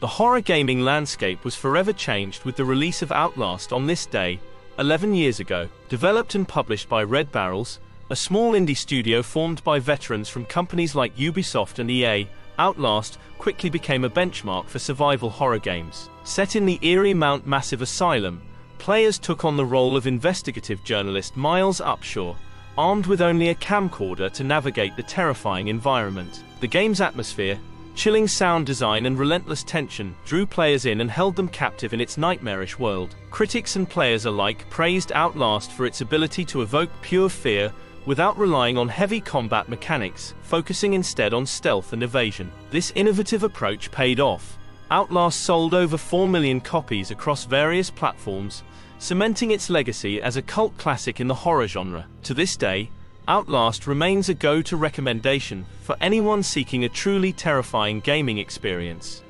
The horror gaming landscape was forever changed with the release of Outlast on this day, 11 years ago. Developed and published by Red Barrels, a small indie studio formed by veterans from companies like Ubisoft and EA, Outlast quickly became a benchmark for survival horror games. Set in the eerie Mount Massive Asylum, players took on the role of investigative journalist Miles Upshur, armed with only a camcorder to navigate the terrifying environment. The game's atmosphere, chilling sound design and relentless tension drew players in and held them captive in its nightmarish world. Critics and players alike praised Outlast for its ability to evoke pure fear without relying on heavy combat mechanics, focusing instead on stealth and evasion. This innovative approach paid off. Outlast sold over 4 million copies across various platforms, cementing its legacy as a cult classic in the horror genre. To this day, Outlast remains a go-to recommendation for anyone seeking a truly terrifying gaming experience.